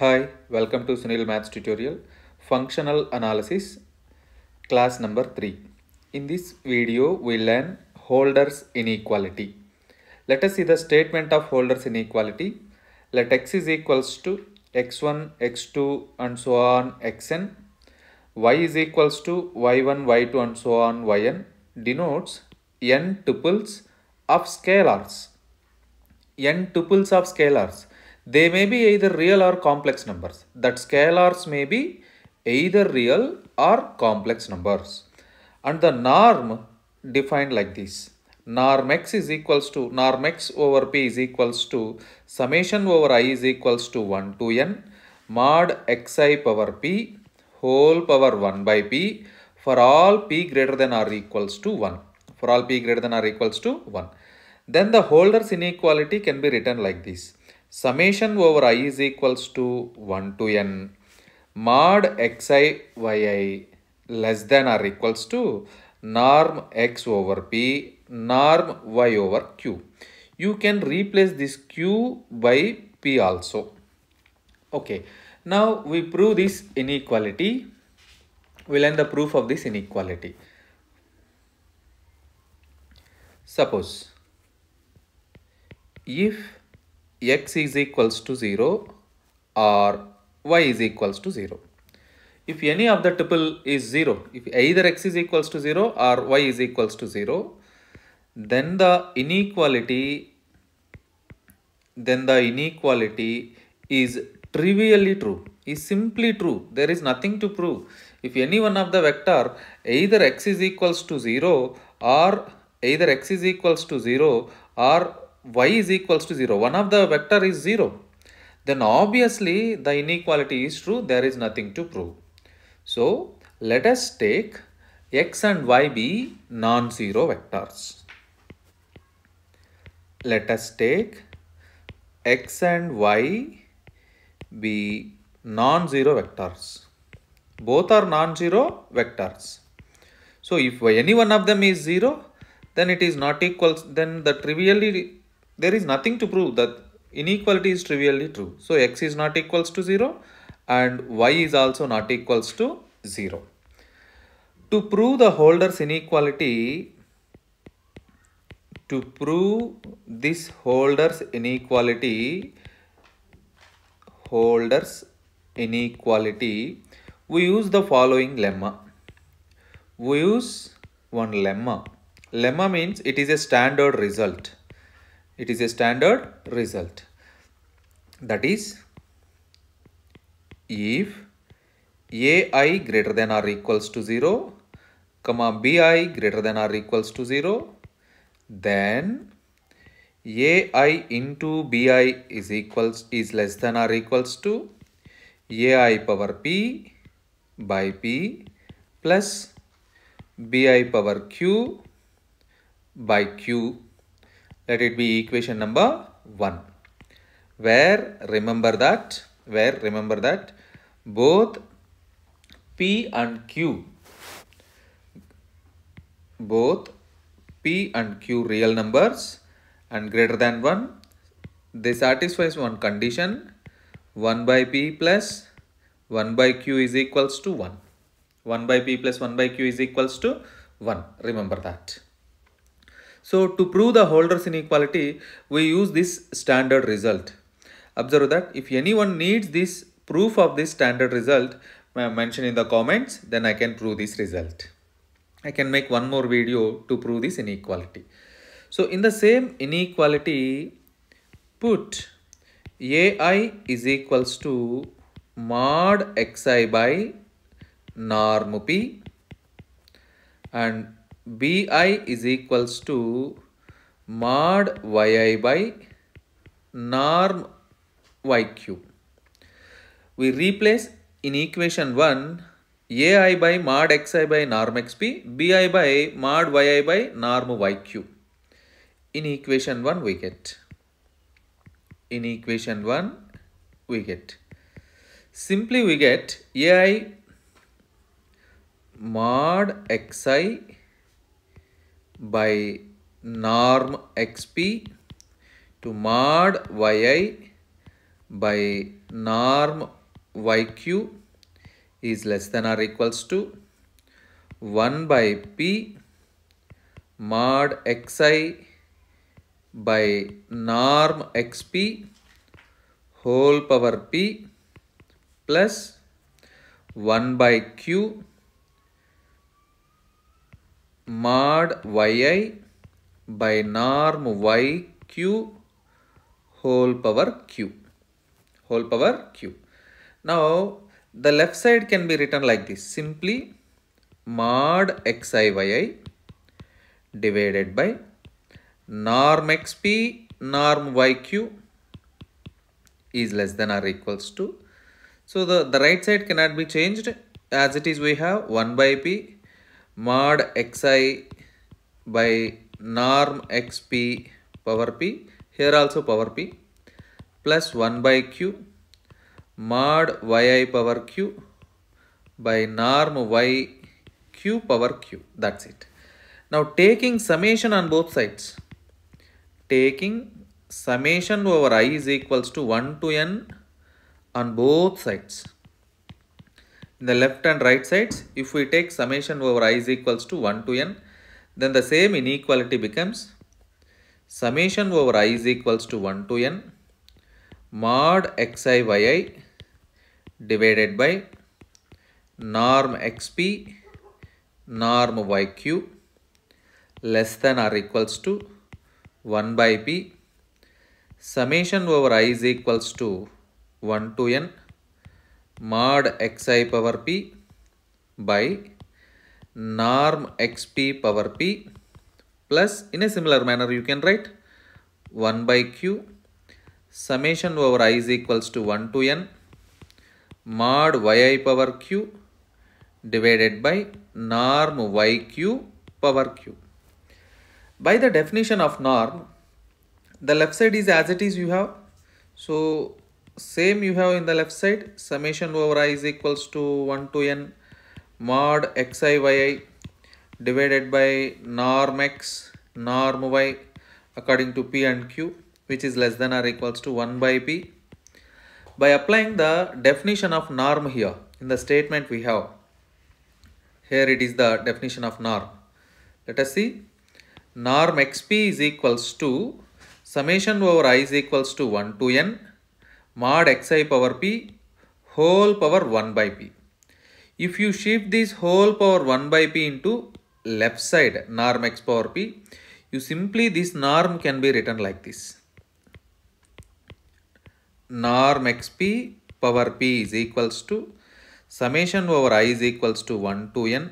Hi, welcome to Sunil Maths tutorial, Functional Analysis, class number 3. In this video, we learn Holder's inequality. Let us see the statement of Holder's inequality. Let x is equals to x1, x2 and so on xn. y is equals to y1, y2 and so on yn denotes n tuples of scalars n tuples of scalars. They may be either real or complex numbers. That scalars may be either real or complex numbers. And the norm defined like this. Norm x is equals to norm x over p is equals to summation over i is equals to 1 to n mod xi power p whole power 1 by p for all p greater than or equals to 1. For all p greater than or equals to 1. Then the Holder's inequality can be written like this. Summation over i is equals to 1 to n mod xi yi less than or equals to norm x over p norm y over q. You can replace this q by p also. Okay. Now we prove this inequality. We learn the proof of this inequality. Suppose if x is equals to 0 or y is equals to 0. If any of the tuple is 0, if either x is equals to 0 or y is equals to 0, then the inequality then the inequality is trivially true, is simply true. There is nothing to prove. If any one of the vector either x is equals to 0 or either x is equals to 0 or y is equals to 0, one of the vector is 0, then obviously the inequality is true, there is nothing to prove. So let us take x and y be non-zero vectors. Let us take x and y be non-zero vectors. Both are non-zero vectors. So if any one of them is 0, then it is not equal, then the trivially, there is nothing to prove that inequality is trivially true. So x is not equals to 0 and y is also not equals to 0. To prove the Holder's inequality, to prove this Holder's inequality, Holder's inequality, we use the following lemma. We use one lemma. Lemma means it is a standard result. It is a standard result. That is, if ai greater than or equals to 0, comma bi greater than or equals to 0, then ai into bi is equals is less than or equals to ai power p by p plus bi power q by q let it be equation number 1 where remember that where remember that both p and q both p and q real numbers and greater than 1 they satisfies one condition 1 by p plus 1 by q is equals to 1 1 by p plus 1 by q is equals to 1 remember that so to prove the Holder's inequality we use this standard result. Observe that if anyone needs this proof of this standard result mention in the comments then I can prove this result. I can make one more video to prove this inequality. So in the same inequality, put ai is equals to mod xi by norm p and bi is equals to mod yi by norm yq. We replace in equation 1 ai by mod xi by norm xp, bi by mod yi by norm yq in equation 1 we get. In equation 1 we get. Simply we get ai mod xi by norm xp to mod yi by norm yq is less than or equals to 1 by p mod xi by norm xp whole power p plus 1 by q mod yi by norm yq whole power q whole power q. Now the left side can be written like this. Simply mod xiyi divided by norm xp norm yq is less than or equals to. So the, the right side cannot be changed. As it is we have 1 by p mod xi by norm xp power p here also power p plus 1 by q mod yi power q by norm y q power q that's it. Now taking summation on both sides taking summation over i is equals to 1 to n on both sides in the left and right sides if we take summation over i is equals to 1 to n then the same inequality becomes summation over i is equals to 1 to n mod xi yi divided by norm xp norm yq less than or equals to 1 by p. Summation over i is equals to 1 to n mod xi power p by norm xp power p plus in a similar manner you can write 1 by q summation over i is equals to 1 to n mod yi power q divided by norm yq power q. By the definition of norm, the left side is as it is you have. So same you have in the left side summation over i is equals to 1 to n mod xi yi divided by norm x norm y according to p and q which is less than or equals to 1 by p. By applying the definition of norm here in the statement we have here it is the definition of norm. Let us see norm xp is equals to summation over i is equals to 1 to n mod xi power p whole power 1 by p. If you shift this whole power 1 by p into left side norm x power p, you simply this norm can be written like this. Norm xp power p is equals to summation over i is equals to 1 to n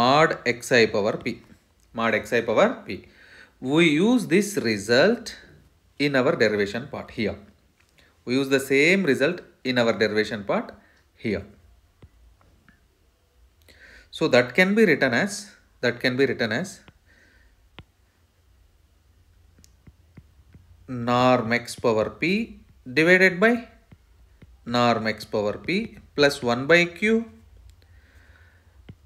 mod xi power p mod xi power p. We use this result in our derivation part here. We use the same result in our derivation part here. So that can be written as that can be written as norm x power p divided by norm x power p plus 1 by q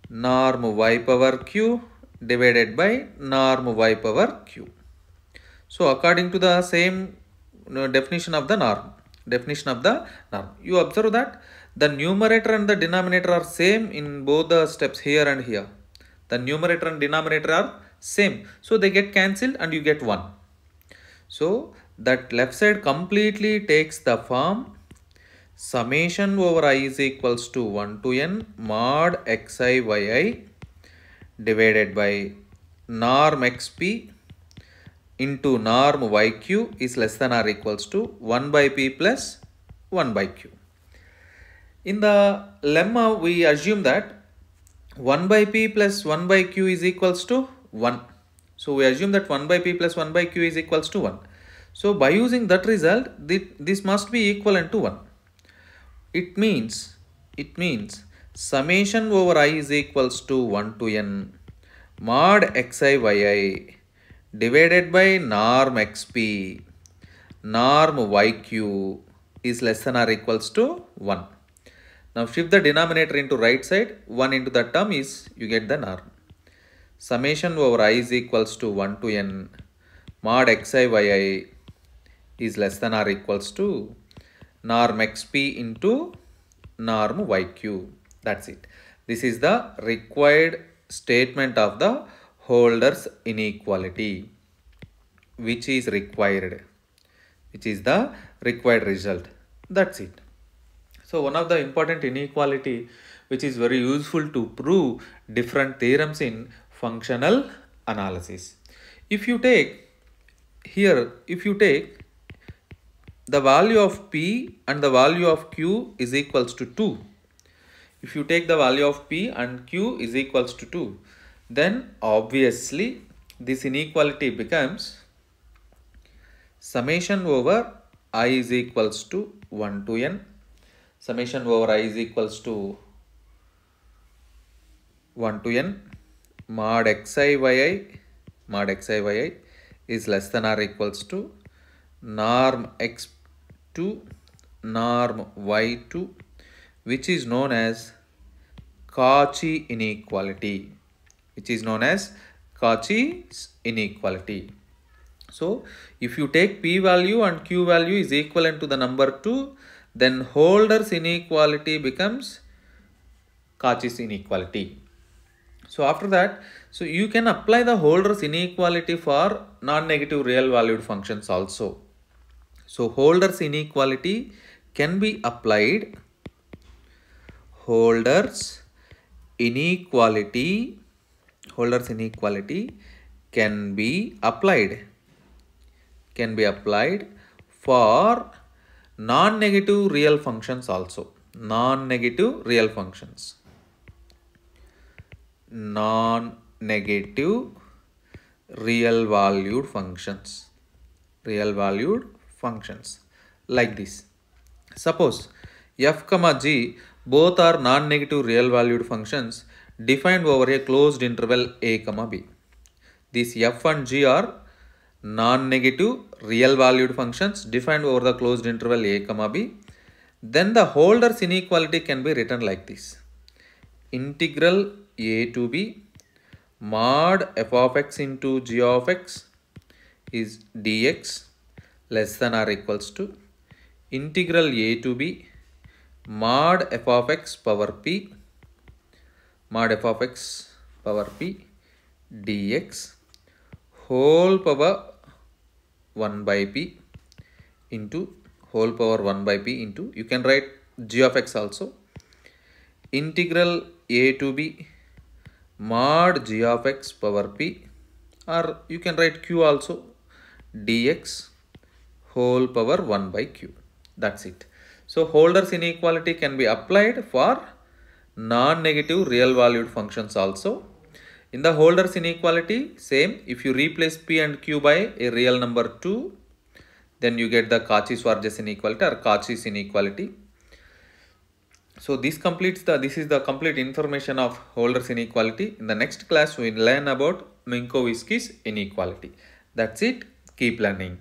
norm y power q divided by norm y power q. So according to the same definition of the norm, definition of the norm, you observe that the numerator and the denominator are same in both the steps here and here. The numerator and denominator are same. So they get cancelled and you get 1. So that left side completely takes the form summation over i is equals to 1 to n mod xi yi divided by norm xp into norm yq is less than or equals to 1 by p plus 1 by q. In the lemma, we assume that 1 by p plus 1 by q is equals to 1. So we assume that 1 by p plus 1 by q is equals to 1. So by using that result, this must be equivalent to 1. It means, it means summation over i is equals to 1 to n mod xi yi divided by norm xp norm yq is less than or equals to 1. Now shift the denominator into right side, 1 into the term is you get the norm. Summation over i is equals to 1 to n mod xi yi is less than or equals to norm xp into norm yq. That's it. This is the required statement of the Holder's inequality which is required which is the required result. That's it. So one of the important inequality which is very useful to prove different theorems in functional analysis. If you take here if you take the value of p and the value of q is equals to 2 if you take the value of p and q is equals to 2 then obviously this inequality becomes summation over i is equals to 1 to n. Summation over i is equals to 1 to n. Mod xi yi mod xi yi is less than or equals to norm x2 norm y2 which is known as Cauchy inequality which is known as Cauchy's inequality. So if you take p value and q value is equivalent to the number 2 then Holder's inequality becomes Cauchy's inequality. So after that so you can apply the Holder's inequality for non-negative real valued functions also. So Holder's inequality can be applied Holder's inequality Holder's inequality can be applied can be applied for non-negative real functions also non-negative real functions. Non-negative real valued functions real valued functions like this. Suppose f comma g both are non-negative real valued functions defined over a closed interval a comma b. These f and g are non-negative real valued functions defined over the closed interval a comma b. Then the Holder's inequality can be written like this. Integral a to b mod f of x into g of x is dx less than or equals to integral a to b mod f of x power p mod f of x power p dx whole power 1 by p into whole power 1 by p into you can write g of x also. Integral a to b mod g of x power p or you can write q also dx whole power 1 by q. That's it. So Holder's inequality can be applied for non-negative real valued functions also. In the Holder's inequality, same, if you replace P and Q by a real number 2, then you get the Cauchy-Schwarz inequality or Cauchy's inequality. So this completes the, this is the complete information of Holder's inequality. In the next class, we will learn about Minkowski's inequality. That's it. Keep learning.